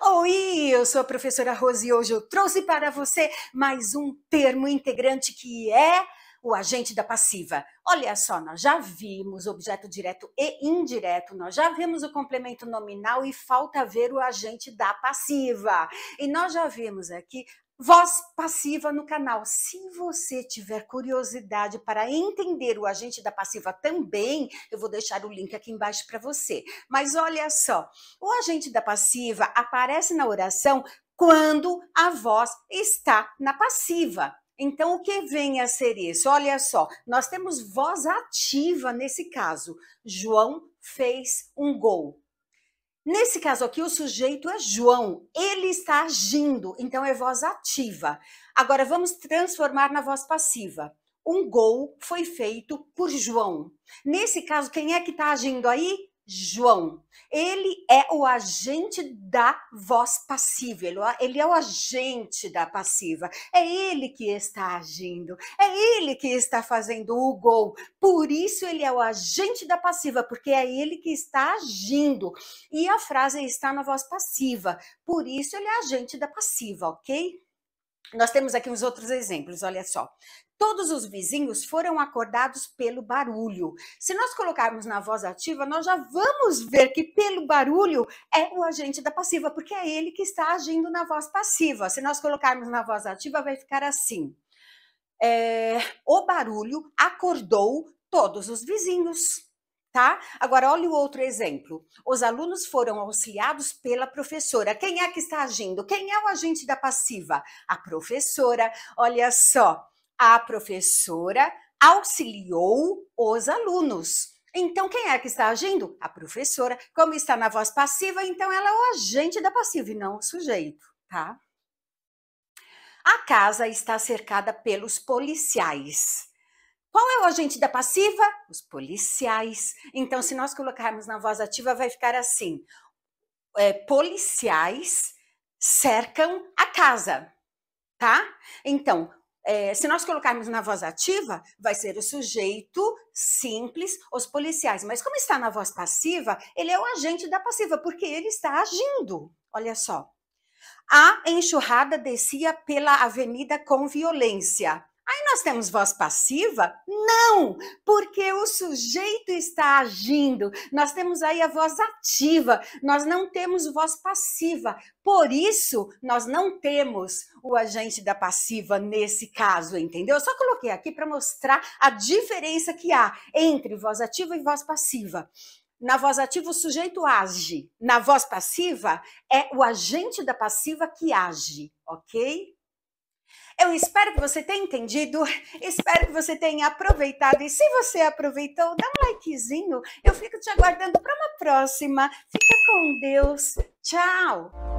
Oi, eu sou a professora Rose e hoje eu trouxe para você mais um termo integrante que é o agente da passiva. Olha só, nós já vimos objeto direto e indireto, nós já vimos o complemento nominal e falta ver o agente da passiva. E nós já vimos aqui voz passiva no canal. Se você tiver curiosidade para entender o agente da passiva também, eu vou deixar o link aqui embaixo para você. Mas olha só, o agente da passiva aparece na oração quando a voz está na passiva. Então, o que vem a ser isso? Olha só, nós temos voz ativa nesse caso. João fez um gol. Nesse caso aqui, o sujeito é João, ele está agindo, então é voz ativa. Agora, vamos transformar na voz passiva. Um gol foi feito por João. Nesse caso, quem é que está agindo aí? João. Ele é o agente da voz passiva, ele é o agente da passiva. É ele que está agindo, é ele que está fazendo o gol. Por isso ele é o agente da passiva, porque é ele que está agindo. E a frase está na voz passiva, por isso ele é agente da passiva, ok? Nós temos aqui uns outros exemplos, olha só. Todos os vizinhos foram acordados pelo barulho. Se nós colocarmos na voz ativa, nós já vamos ver que pelo barulho é o agente da passiva, porque é ele que está agindo na voz passiva. Se nós colocarmos na voz ativa, vai ficar assim. É, o barulho acordou todos os vizinhos. Tá? Agora, olha o outro exemplo. Os alunos foram auxiliados pela professora. Quem é que está agindo? Quem é o agente da passiva? A professora. Olha só, a professora auxiliou os alunos. Então, quem é que está agindo? A professora. Como está na voz passiva, então ela é o agente da passiva e não o sujeito, tá? A casa está cercada pelos policiais. Qual é o agente da passiva? Os policiais. Então, se nós colocarmos na voz ativa, vai ficar assim: é, policiais cercam a casa, tá? Então, é, se nós colocarmos na voz ativa, vai ser o sujeito simples, os policiais. Mas como está na voz passiva, ele é o agente da passiva, porque ele está agindo. Olha só. A enxurrada descia pela avenida com violência. Aí nós temos voz passiva? Não, porque o sujeito está agindo. Nós temos aí a voz ativa, nós não temos voz passiva. Por isso, nós não temos o agente da passiva nesse caso, entendeu? Eu só coloquei aqui para mostrar a diferença que há entre voz ativa e voz passiva. Na voz ativa, o sujeito age. Na voz passiva, é o agente da passiva que age, ok? Eu espero que você tenha entendido, espero que você tenha aproveitado. E se você aproveitou, dá um likezinho. Eu fico te aguardando para uma próxima. Fica com Deus. Tchau!